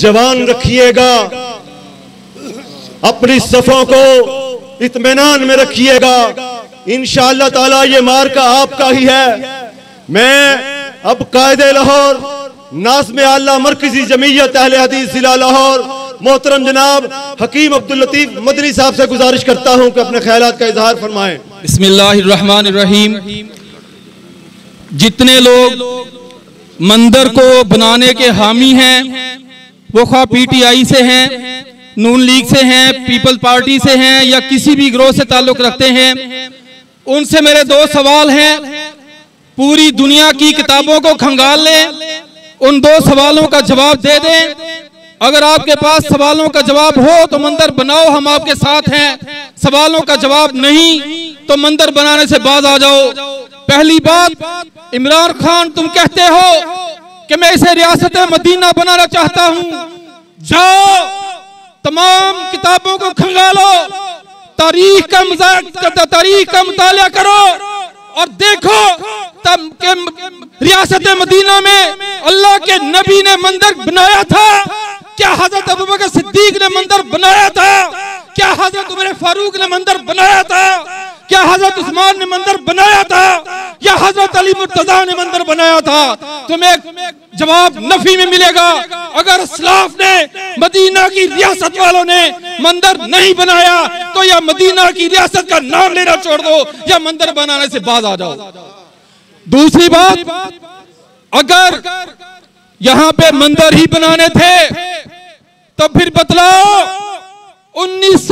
जवान रखिएगा। अपनी सफों को इतमान में रखिएगा। इन ताला ये मार्का आपका ही है। मैं अब कायदे लाहौर नाजम आला मरकजी जमीयत अहल हदीस जिला लाहौर मोहतरम जनाब हकीम अब्दुल लतीफ मदनी साहब से गुजारिश करता हूँ कि अपने ख्याल का इजहार फरमाएँ। बिस्मिल्लाहिर्रहमानिर्रहीम। जितने लोग मंदिर को बनाने के हामी हैं वो खा पीटीआई से हैं, नून लीग से हैं पीपल पार्टी से हैं, या किसी भी ग्रोह से ताल्लुक रखते हैं। उनसे मेरे दो सवाल हैं। पूरी दुनिया की किताबों को खंगाल लें। उन दो सवालों का जवाब दे दें। अगर आपके पास सवालों का जवाब हो तो मंदिर बनाओ, हम आपके साथ हैं। सवालों का जवाब नहीं तो मंदिर बनाने से बाज आ जाओ। पहली बात, इमरान खान, तुम कहते हो कि मैं इसे रियासत मदीना बनाना चाहता हूँ। जाओ, तमाम किताबों को खंगालो, तारीख का मज़ाक तारीख का मुताला करो और देखो तब के रियासत मदीना में अल्लाह के नबी ने मंदिर बनाया था। क्या हज़रत अबू बकर सिद्दीक ने मंदिर बनाया था? क्या हज़रत उमर फारूक ने मंदिर बनाया था? क्या हज़रत उस्मान ने मंदिर बनाया था? या हज़रत अली मुर्तजा ने मंदिर बनाया था तुम्हें जवाब नफी में मिलेगा, अगर सलाफ ने मदीना की रियासत वालों ने मंदिर नहीं बनाया तो या मदीना की रियासत का नाम लेना छोड़ दो, या मंदिर बनाने से बाज आ जाओ। दूसरी बात, अगर यहाँ पे मंदिर ही बनाने थे तो फिर बतलाओ, उन्नीस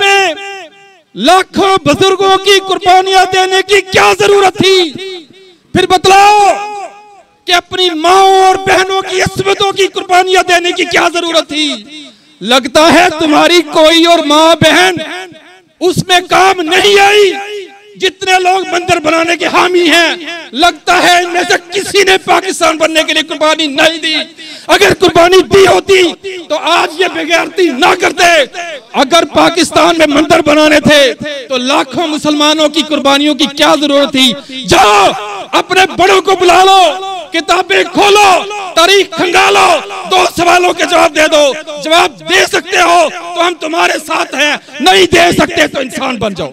में लाखों बुज़ुर्गों की कुर्बानियाँ देने की क्या ज़रूरत थी? फिर बतलाओ कि अपनी माओ और बहनों की इसमतों की कुर्बानियाँ देने की क्या ज़रूरत थी? लगता है तुम्हारी कोई और माँ बहन उसमें काम नहीं आई। जितने लोग मंदिर बनाने के हामी हैं, लगता है इनमें से किसी ने पाकिस्तान बनने के लिए कुर्बानी नहीं दी। अगर कुर्बानी दी होती तो आज ये बेगैरती ना करते। अगर पाकिस्तान में मंदिर बनाने थे तो लाखों मुसलमानों की कुर्बानियों की क्या ज़रूरत थी? जाओ, अपने बड़ों को बुला लो, किताबें खोलो, तारीख खंगालो, दो सवालों के जवाब दे दो। जवाब दे सकते हो तो हम तुम्हारे साथ हैं, नहीं दे सकते तो इंसान बन जाओ।